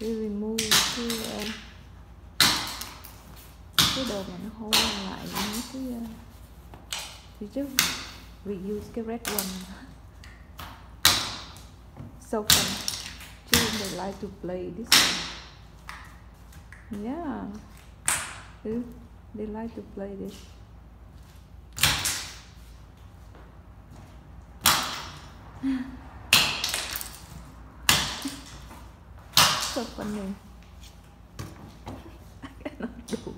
we remove cái uh, cái đồ mà nó hôi lại những cái uh, thì just reuse cái red one. So fun children they like to play this one. Yeah. They, they like to play this. I cannot do